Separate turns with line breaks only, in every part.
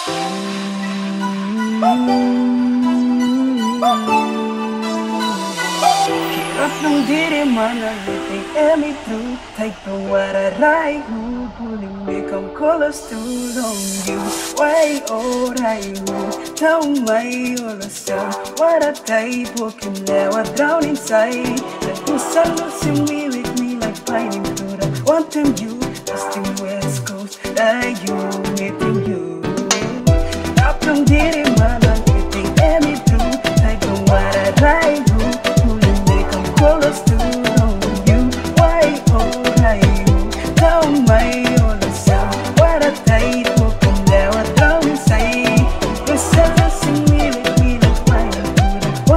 Hirap ng diri man ang iting emi through Take the what I write who Pulling me colors to long you Why I who my all the sound What a type walking now drown inside Let me with me like pining through the Wanting you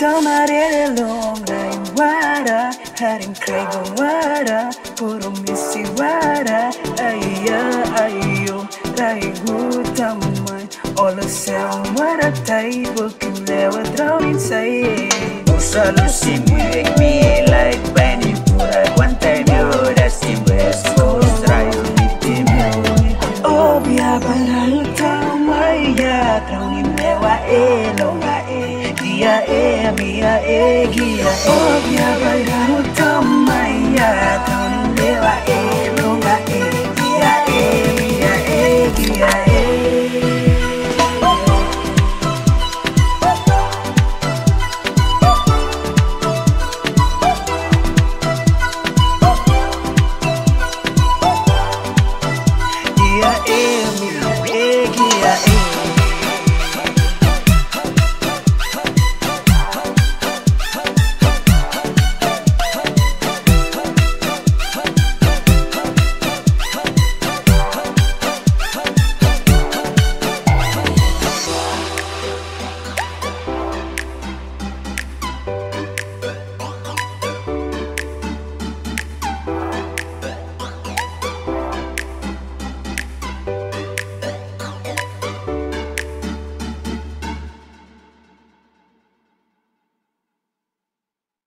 Lain wara Haring kraigong wara Puro misi wara Aya, ayo Raigo taman All the sound wara tay Buking lewa drown inside
Usa no see me wake me like Benny Pura One time you that's in West Coast Drive with me
Oh, biya balang tamaya Traunin lewa gia e bia e gia e bia bai da hu tam mai ya tan de la e no ga e gia e bia e gia e Yeah, yeah, yeah.